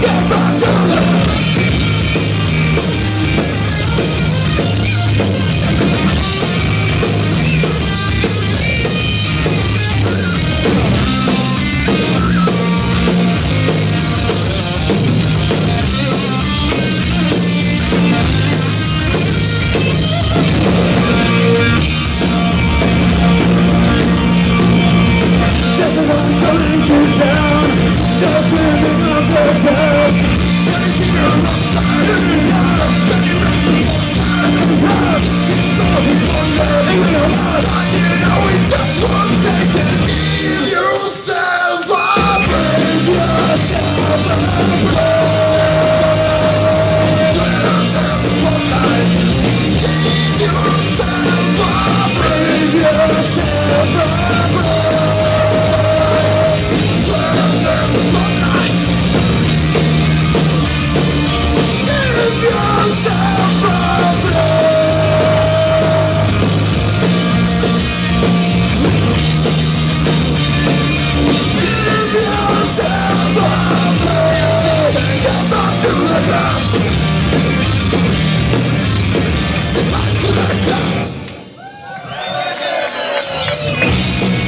Get back to Nothing よし!